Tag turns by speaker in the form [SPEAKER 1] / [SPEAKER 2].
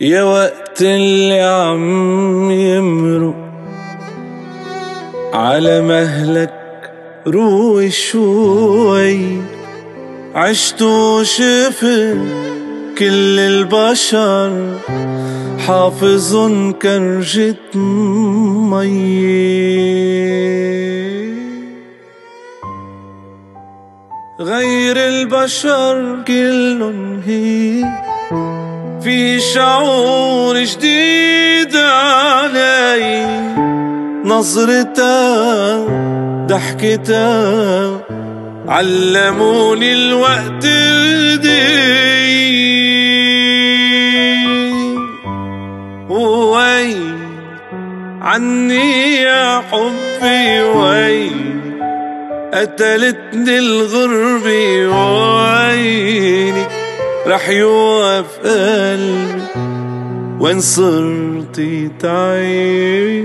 [SPEAKER 1] يا وقت اللي عم يمرق على مهلك روي شوي. عشت وشفت كل البشر حافظ كرجة مي غير البشر كلن هي في شعور جديد علي. نظرتها ضحكتها علموني الوقت دي. وي عني يا حبي؟ وي قتلتني الغربة وعيني رح يوقف قلبي وين صرتي تعيني